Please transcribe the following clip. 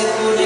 sicuro.